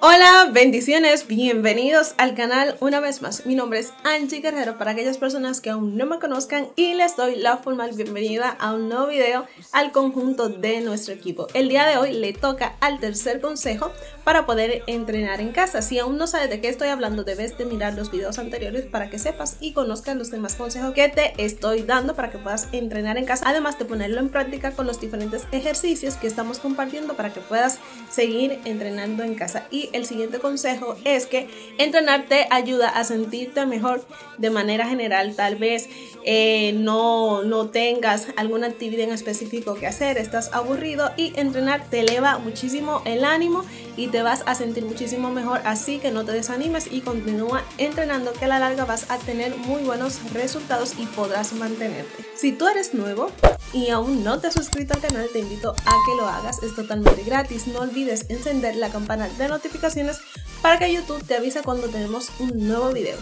Hola, bendiciones, bienvenidos al canal una vez más. Mi nombre es Angie Guerrero para aquellas personas que aún no me conozcan y les doy la formal bienvenida a un nuevo video al conjunto de nuestro equipo. El día de hoy le toca al tercer consejo para poder entrenar en casa. Si aún no sabes de qué estoy hablando, debes de mirar los videos anteriores para que sepas y conozcas los demás consejos que te estoy dando para que puedas entrenar en casa. Además de ponerlo en práctica con los diferentes ejercicios que estamos compartiendo para que puedas seguir entrenando en casa. Y el siguiente consejo es que entrenar te ayuda a sentirte mejor de manera general. Tal vez eh, no, no tengas alguna actividad en específico que hacer, estás aburrido y entrenar te eleva muchísimo el ánimo y te vas a sentir muchísimo mejor. Así que no te desanimes y continúa entrenando que a la larga vas a tener muy buenos resultados y podrás mantenerte. Si tú eres nuevo y aún no te has suscrito al canal, te invito a que lo hagas. Es totalmente gratis. No olvides encender la campana de notificaciones para que YouTube te avise cuando tenemos un nuevo video.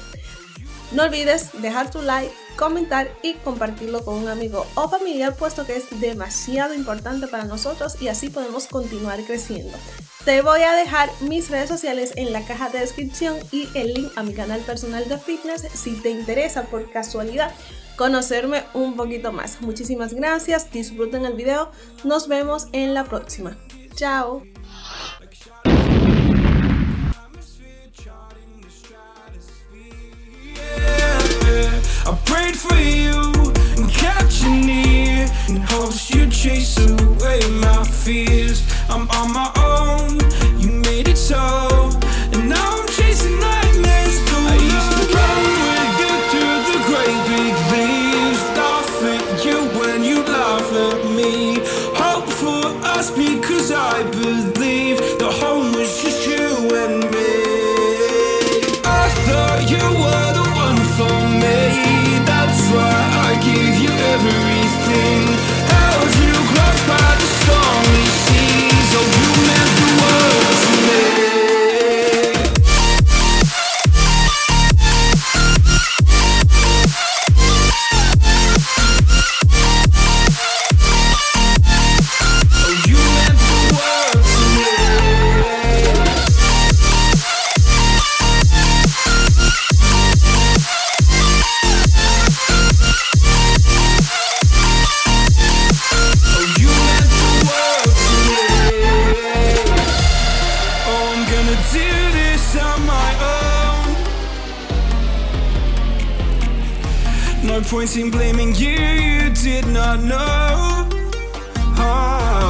No olvides dejar tu like, comentar y compartirlo con un amigo o familiar puesto que es demasiado importante para nosotros y así podemos continuar creciendo. Te voy a dejar mis redes sociales en la caja de descripción y el link a mi canal personal de fitness si te interesa por casualidad conocerme un poquito más. Muchísimas gracias, disfruten el video, nos vemos en la próxima. Chao. Prayed for you and kept you near In hopes you'd chase away my fears. I'm on my own, you made it so. And now I'm chasing nightmares I used to run with you through the great big leaves. Laugh at you when you laugh at me. Hope for us because I believe The home was just you and me. I thought you on my own. No point in blaming you, you did not know. Oh.